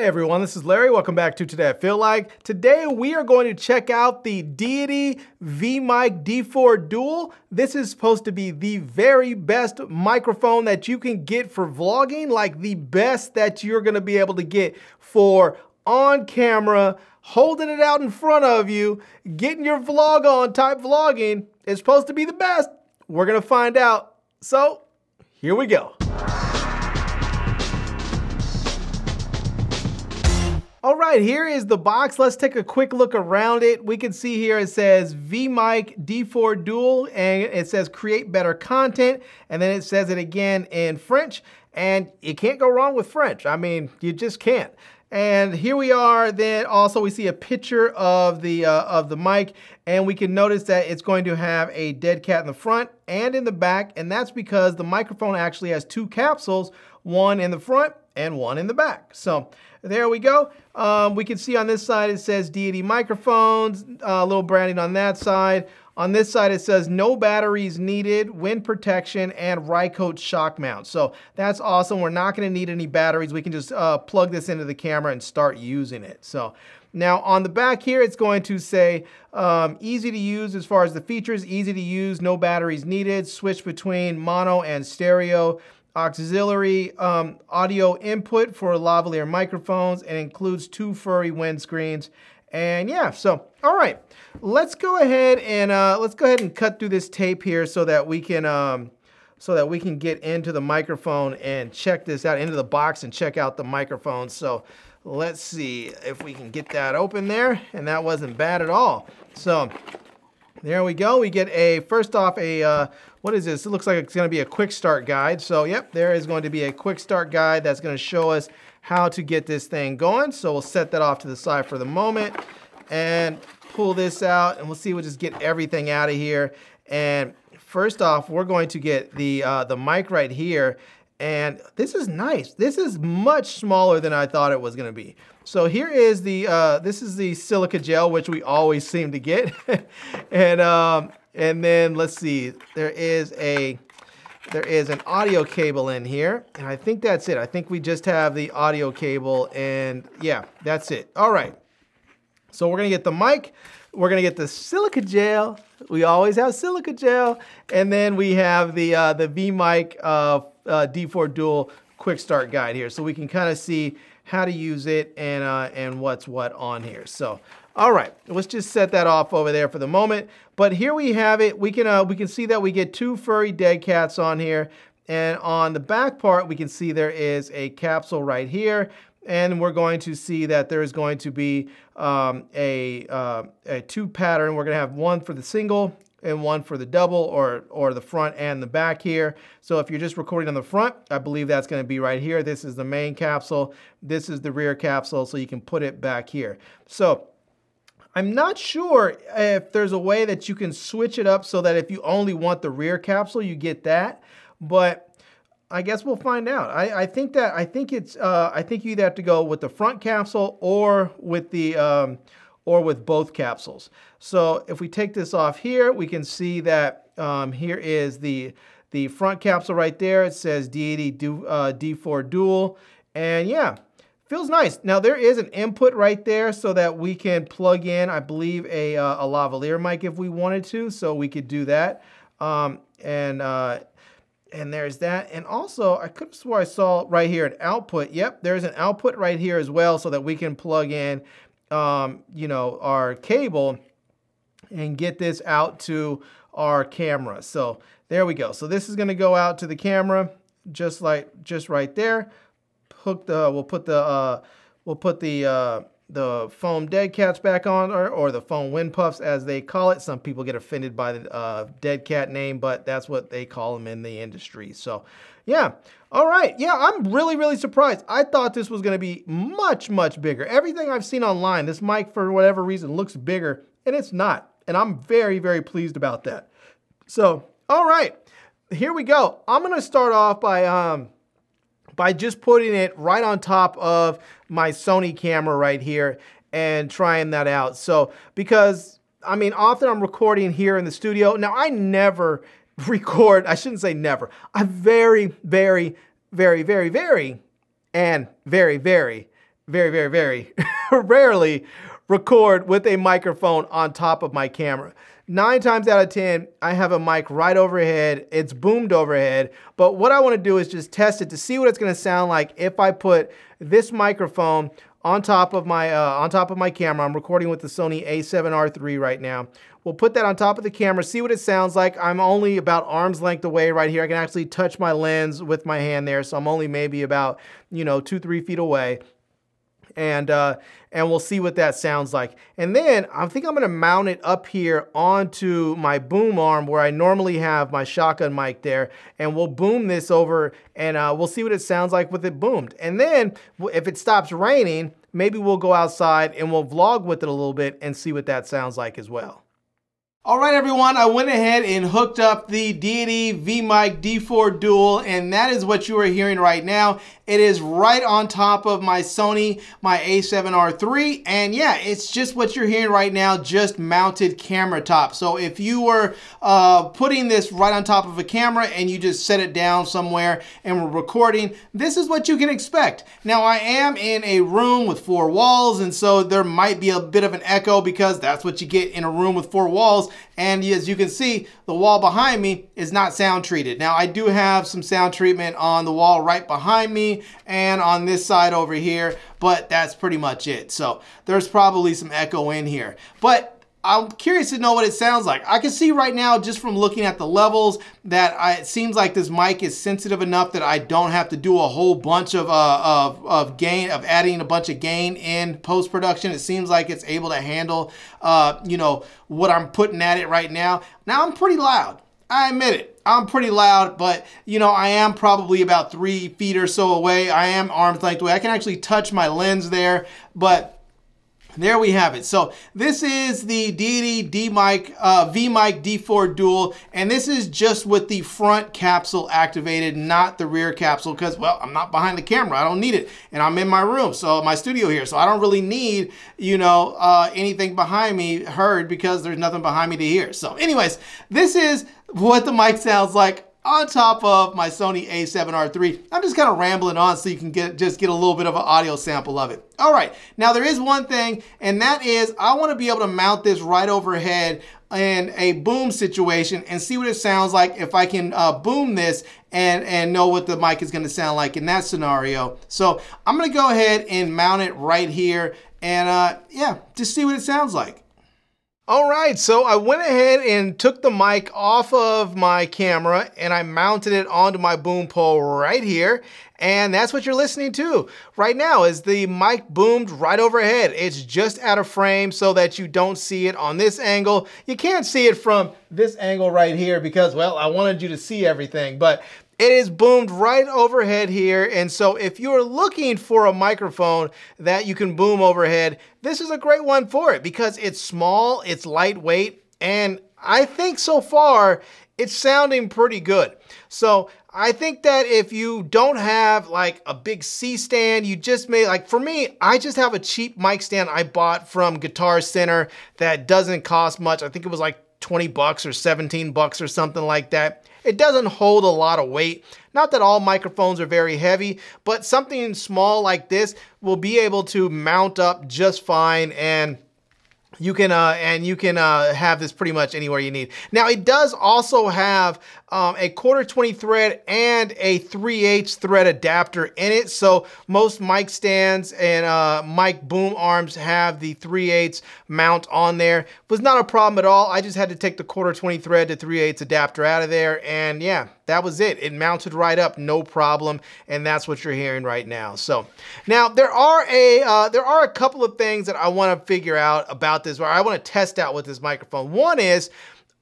Hi everyone, this is Larry. Welcome back to Today I Feel Like. Today we are going to check out the Deity V-Mic D4 Dual. This is supposed to be the very best microphone that you can get for vlogging, like the best that you're gonna be able to get for on camera, holding it out in front of you, getting your vlog on type vlogging. It's supposed to be the best. We're gonna find out. So, here we go. All right, here is the box. Let's take a quick look around it. We can see here it says V-Mic D4 Dual and it says create better content. And then it says it again in French and you can't go wrong with French. I mean, you just can't. And here we are then also we see a picture of the uh, of the mic and we can notice that it's going to have a dead cat in the front and in the back and that's because the microphone actually has two capsules, one in the front and one in the back. So there we go. Um, we can see on this side it says Deity microphones, a uh, little branding on that side. On this side it says no batteries needed, wind protection, and Rycote shock mount. So that's awesome. We're not going to need any batteries. We can just uh, plug this into the camera and start using it. So now on the back here, it's going to say um, easy to use as far as the features, easy to use, no batteries needed, switch between mono and stereo auxiliary um, audio input for lavalier microphones and includes two furry windscreens. And yeah, so all right, let's go ahead and uh, let's go ahead and cut through this tape here so that we can um, so that we can get into the microphone and check this out into the box and check out the microphone. So let's see if we can get that open there, and that wasn't bad at all. So there we go. We get a, first off, a, uh, what is this? It looks like it's going to be a quick start guide. So, yep, there is going to be a quick start guide that's going to show us how to get this thing going. So we'll set that off to the side for the moment and pull this out and we'll see, we'll just get everything out of here. And first off, we're going to get the, uh, the mic right here. And this is nice. This is much smaller than I thought it was gonna be. So here is the, uh, this is the silica gel, which we always seem to get. and, um, and then let's see, there is a, there is an audio cable in here. And I think that's it. I think we just have the audio cable and yeah, that's it. All right. So we're gonna get the mic, we're gonna get the silica gel. We always have silica gel. And then we have the, uh, the V-Mic uh, uh, D4 Dual quick start guide here so we can kind of see how to use it and, uh, and what's what on here. So, all right, let's just set that off over there for the moment. But here we have it. We can, uh, we can see that we get two furry dead cats on here. And on the back part, we can see there is a capsule right here. And we're going to see that there is going to be um, a, uh, a two pattern. We're going to have one for the single and one for the double or, or the front and the back here. So if you're just recording on the front, I believe that's gonna be right here. This is the main capsule. This is the rear capsule, so you can put it back here. So I'm not sure if there's a way that you can switch it up so that if you only want the rear capsule, you get that. But I guess we'll find out. I, I think that I think it's uh, I think you either have to go with the front capsule or with the um, or with both capsules. So if we take this off here, we can see that um, here is the, the front capsule right there. It says Deity uh, D4 Dual. And yeah, feels nice. Now there is an input right there so that we can plug in, I believe, a, uh, a lavalier mic if we wanted to. So we could do that. Um, and uh, and there's that. And also, I could have swore I saw right here an output. Yep, there's an output right here as well so that we can plug in um, you know, our cable and get this out to our camera. So there we go. So this is going to go out to the camera just like just right there. Hook the we'll put the uh, we'll put the uh, the foam dead cats back on or, or the foam wind puffs as they call it. Some people get offended by the uh, dead cat name, but that's what they call them in the industry. So yeah, all right. Yeah, I'm really, really surprised. I thought this was going to be much, much bigger. Everything I've seen online, this mic, for whatever reason, looks bigger, and it's not. And I'm very, very pleased about that. So, all right, here we go. I'm going to start off by... Um, by just putting it right on top of my Sony camera right here and trying that out. So, because, I mean, often I'm recording here in the studio. Now, I never record, I shouldn't say never. I very, very, very, very, very, and very, very, very, very, very rarely record with a microphone on top of my camera. Nine times out of 10, I have a mic right overhead. It's boomed overhead. But what I want to do is just test it to see what it's going to sound like if I put this microphone on top of my uh, on top of my camera. I'm recording with the Sony a7R III right now. We'll put that on top of the camera, see what it sounds like. I'm only about arm's length away right here. I can actually touch my lens with my hand there, so I'm only maybe about, you know, two, three feet away and uh, and we'll see what that sounds like. And then I think I'm gonna mount it up here onto my boom arm where I normally have my shotgun mic there, and we'll boom this over and uh, we'll see what it sounds like with it boomed. And then if it stops raining, maybe we'll go outside and we'll vlog with it a little bit and see what that sounds like as well. All right, everyone, I went ahead and hooked up the Deity V-Mic D4 Dual, and that is what you are hearing right now. It is right on top of my Sony, my a7R III, and yeah, it's just what you're hearing right now, just mounted camera top. So if you were uh, putting this right on top of a camera and you just set it down somewhere and we're recording, this is what you can expect. Now, I am in a room with four walls, and so there might be a bit of an echo because that's what you get in a room with four walls. And as you can see, the wall behind me is not sound treated. Now, I do have some sound treatment on the wall right behind and on this side over here, but that's pretty much it. So there's probably some echo in here. But I'm curious to know what it sounds like. I can see right now, just from looking at the levels, that I, it seems like this mic is sensitive enough that I don't have to do a whole bunch of, uh, of, of gain, of adding a bunch of gain in post-production. It seems like it's able to handle, uh, you know, what I'm putting at it right now. Now, I'm pretty loud. I admit it. I'm pretty loud, but you know, I am probably about three feet or so away. I am arm's length away. I can actually touch my lens there, but there we have it. So this is the Deity D-Mic, uh, V-Mic D4 Dual, and this is just with the front capsule activated, not the rear capsule, because, well, I'm not behind the camera. I don't need it, and I'm in my room, so my studio here, so I don't really need, you know, uh, anything behind me heard because there's nothing behind me to hear. So anyways, this is what the mic sounds like on top of my Sony a7R III. I'm just kind of rambling on so you can get just get a little bit of an audio sample of it. All right, now there is one thing, and that is I want to be able to mount this right overhead in a boom situation and see what it sounds like if I can uh, boom this and, and know what the mic is going to sound like in that scenario. So I'm going to go ahead and mount it right here and uh, yeah, just see what it sounds like. All right, so I went ahead and took the mic off of my camera and I mounted it onto my boom pole right here. And that's what you're listening to right now is the mic boomed right overhead. It's just out of frame so that you don't see it on this angle. You can't see it from this angle right here because, well, I wanted you to see everything. But it is boomed right overhead here. And so if you're looking for a microphone that you can boom overhead, this is a great one for it because it's small, it's lightweight, and I think so far it's sounding pretty good. So I think that if you don't have like a big C stand, you just may, like for me, I just have a cheap mic stand I bought from Guitar Center that doesn't cost much. I think it was like 20 bucks or 17 bucks or something like that. It doesn't hold a lot of weight. Not that all microphones are very heavy, but something small like this will be able to mount up just fine and you can uh, and you can uh, have this pretty much anywhere you need. Now it does also have um, a quarter 20 thread and a 3 8 thread adapter in it. So most mic stands and uh, mic boom arms have the 3 8 mount on there. Was not a problem at all. I just had to take the quarter 20 thread to 3 8 adapter out of there. And yeah, that was it. It mounted right up, no problem. And that's what you're hearing right now. So now there are a uh, there are a couple of things that I want to figure out about this, where I want to test out with this microphone. One is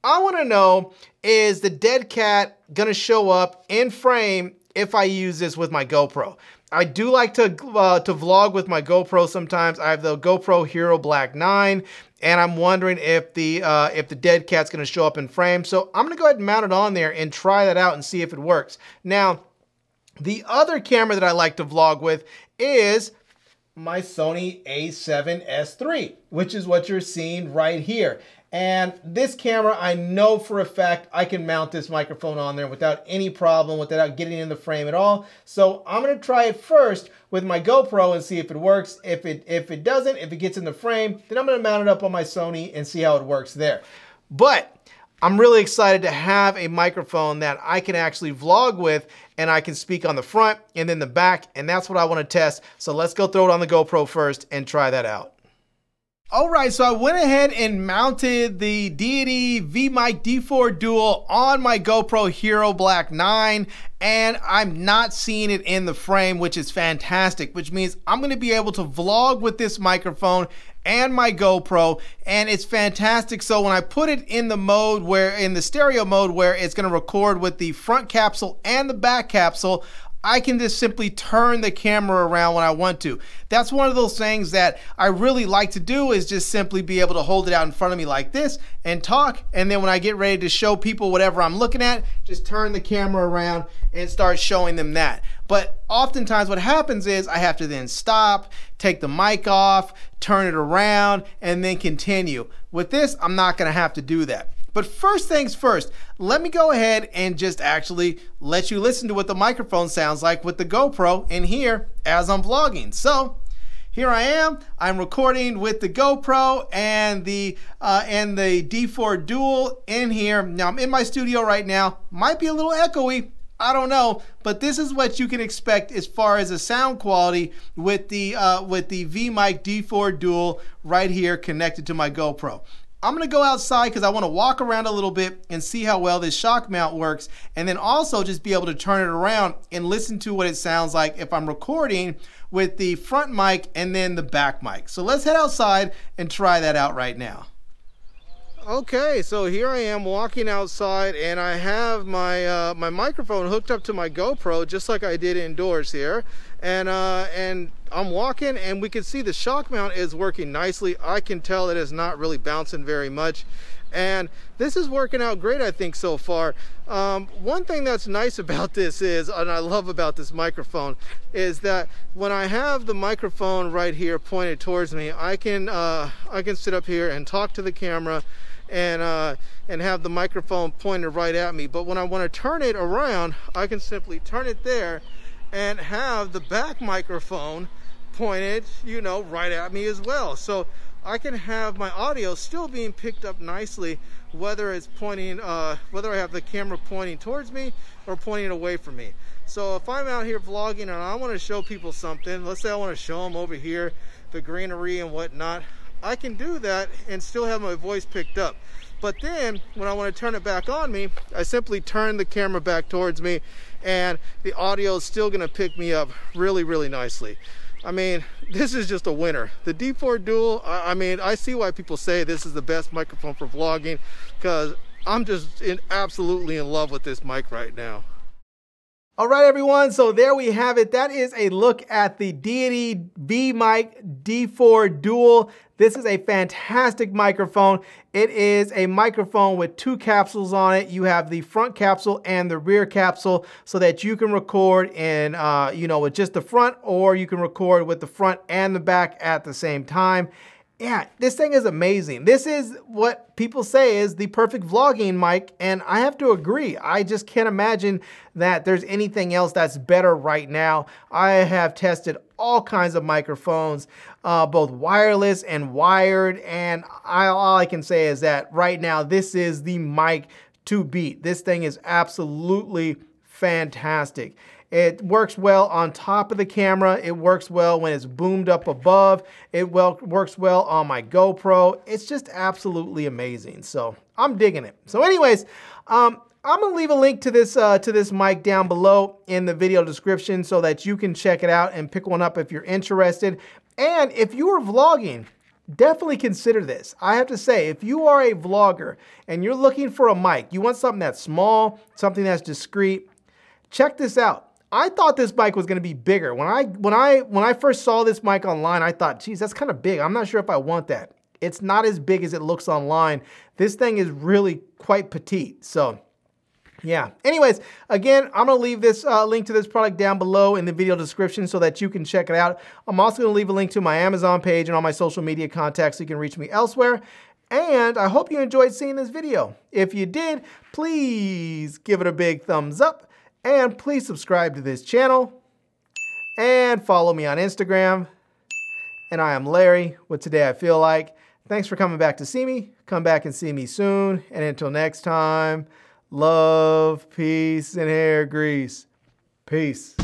I want to know is the dead cat gonna show up in frame if I use this with my GoPro? I do like to uh, to vlog with my GoPro sometimes. I have the GoPro Hero Black 9, and I'm wondering if the uh, if the dead cat's gonna show up in frame. So I'm gonna go ahead and mount it on there and try that out and see if it works. Now, the other camera that I like to vlog with is my Sony a7S III, which is what you're seeing right here. And this camera, I know for a fact I can mount this microphone on there without any problem, without uh, getting in the frame at all. So I'm gonna try it first with my GoPro and see if it works. If it, if it doesn't, if it gets in the frame, then I'm gonna mount it up on my Sony and see how it works there. But I'm really excited to have a microphone that I can actually vlog with and I can speak on the front and then the back, and that's what I wanna test. So let's go throw it on the GoPro first and try that out. All right, so I went ahead and mounted the Deity V-Mic D4 Dual on my GoPro Hero Black 9, and I'm not seeing it in the frame, which is fantastic, which means I'm gonna be able to vlog with this microphone and my GoPro, and it's fantastic. So when I put it in the mode where, in the stereo mode where it's gonna record with the front capsule and the back capsule, I can just simply turn the camera around when I want to. That's one of those things that I really like to do is just simply be able to hold it out in front of me like this and talk. And then when I get ready to show people whatever I'm looking at, just turn the camera around and start showing them that. But oftentimes what happens is I have to then stop, take the mic off, turn it around, and then continue. With this, I'm not gonna have to do that. But first things first, let me go ahead and just actually let you listen to what the microphone sounds like with the GoPro in here as I'm vlogging. So here I am. I'm recording with the GoPro and the uh, and the D4 Dual in here. Now I'm in my studio right now. Might be a little echoey. I don't know, but this is what you can expect as far as the sound quality with the uh, with the V-Mic D4 Dual right here connected to my GoPro. I'm gonna go outside because I wanna walk around a little bit and see how well this shock mount works and then also just be able to turn it around and listen to what it sounds like if I'm recording with the front mic and then the back mic. So let's head outside and try that out right now. Okay, so here I am walking outside and I have my uh, my microphone hooked up to my GoPro just like I did indoors here and uh, and I'm walking and we can see the shock mount is working nicely. I can tell it's not really bouncing very much. And this is working out great, I think, so far. Um, one thing that's nice about this is, and I love about this microphone, is that when I have the microphone right here pointed towards me, I can uh, I can sit up here and talk to the camera and uh, and have the microphone pointed right at me. But when I want to turn it around, I can simply turn it there and have the back microphone pointed, you know, right at me as well. So I can have my audio still being picked up nicely, whether it's pointing, uh, whether I have the camera pointing towards me or pointing away from me. So if I'm out here vlogging and I want to show people something, let's say I want to show them over here the greenery and whatnot, I can do that and still have my voice picked up. But then when I want to turn it back on me, I simply turn the camera back towards me and the audio is still going to pick me up really, really nicely. I mean, this is just a winner. The D4 Dual, I, I mean, I see why people say this is the best microphone for vlogging because I'm just in, absolutely in love with this mic right now. All right, everyone, so there we have it. That is a look at the Deity V-Mic D4 Dual. This is a fantastic microphone. It is a microphone with two capsules on it. You have the front capsule and the rear capsule so that you can record in, uh, you know, with just the front or you can record with the front and the back at the same time yeah, this thing is amazing. This is what people say is the perfect vlogging mic, and I have to agree. I just can't imagine that there's anything else that's better right now. I have tested all kinds of microphones, uh, both wireless and wired, and I, all I can say is that right now, this is the mic to beat. This thing is absolutely fantastic. It works well on top of the camera. It works well when it's boomed up above. It well works well on my GoPro. It's just absolutely amazing. So I'm digging it. So anyways, um, I'm gonna leave a link to this uh, to this mic down below in the video description so that you can check it out and pick one up if you're interested. And if you are vlogging, definitely consider this. I have to say, if you are a vlogger and you're looking for a mic, you want something that's small, something that's discreet, check this out. I thought this mic was gonna be bigger. When I when I when I first saw this mic online, I thought, geez, that's kind of big. I'm not sure if I want that. It's not as big as it looks online. This thing is really quite petite. So Yeah. Anyways, again, I'm going to leave this uh, link to this product down below in the video description so that you can check it out. I'm also going to leave a link to my Amazon page and all my social media contacts so you can reach me elsewhere. And I hope you enjoyed seeing this video. If you did, please give it a big thumbs up and please subscribe to this channel and follow me on Instagram. And I am Larry with Today I Feel Like. Thanks for coming back to see me. Come back and see me soon. And until next time, love, peace, and hair grease. Peace.